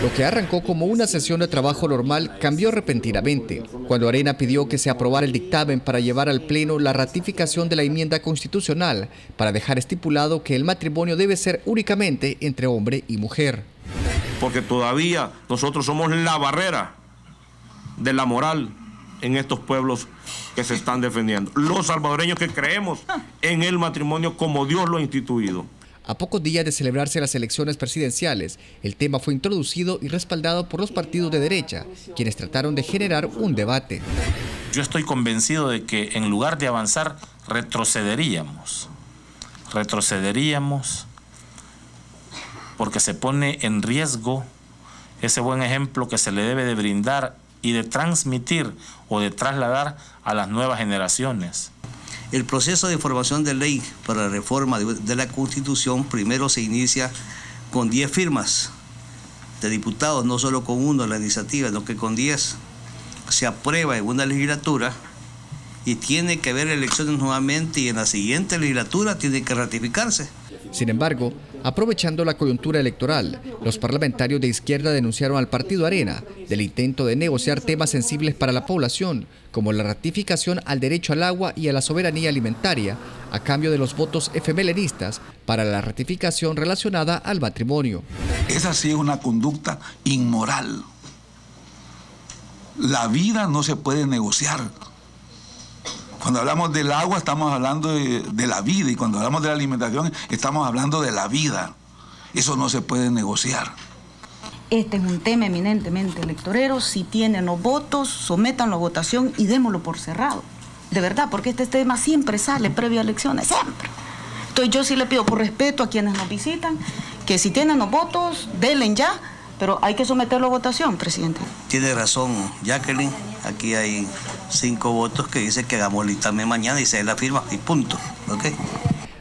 Lo que arrancó como una sesión de trabajo normal cambió repentinamente cuando Arena pidió que se aprobara el dictamen para llevar al Pleno la ratificación de la enmienda constitucional para dejar estipulado que el matrimonio debe ser únicamente entre hombre y mujer. Porque todavía nosotros somos la barrera de la moral en estos pueblos que se están defendiendo. Los salvadoreños que creemos en el matrimonio como Dios lo ha instituido. A pocos días de celebrarse las elecciones presidenciales, el tema fue introducido y respaldado por los partidos de derecha, quienes trataron de generar un debate. Yo estoy convencido de que en lugar de avanzar, retrocederíamos. Retrocederíamos porque se pone en riesgo ese buen ejemplo que se le debe de brindar y de transmitir o de trasladar a las nuevas generaciones. El proceso de formación de ley para la reforma de la Constitución primero se inicia con 10 firmas de diputados, no solo con uno la iniciativa, sino que con 10 se aprueba en una legislatura y tiene que haber elecciones nuevamente y en la siguiente legislatura tiene que ratificarse. Sin embargo, aprovechando la coyuntura electoral, los parlamentarios de izquierda denunciaron al partido Arena del intento de negociar temas sensibles para la población, como la ratificación al derecho al agua y a la soberanía alimentaria, a cambio de los votos efemeleristas para la ratificación relacionada al matrimonio. Esa sí es una conducta inmoral. La vida no se puede negociar. Cuando hablamos del agua estamos hablando de, la vida y cuando hablamos de la alimentación estamos hablando de la vida. Eso no se puede negociar. Este es un tema eminentemente electorero. Si tienen los votos, sometanlo a votación y démoslo por cerrado. De verdad, porque este tema siempre sale previo a elecciones, siempre. Entonces yo sí le pido por respeto a quienes nos visitan que si tienen los votos, denle ya, pero hay que someterlo a votación, presidente. Tiene razón, Jacqueline. Aquí hay cinco votos que dicen que hagamos el dictamen mañana y se la firma y punto.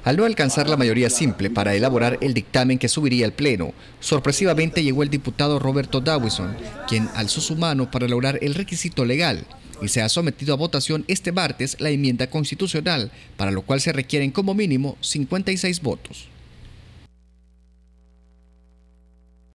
Al no alcanzar la mayoría simple para elaborar el dictamen que subiría al Pleno, sorpresivamente llegó el diputado Roberto Dawison, quien alzó su mano para lograr el requisito legal y se ha sometido a votación este martes la enmienda constitucional, para lo cual se requieren como mínimo 56 votos.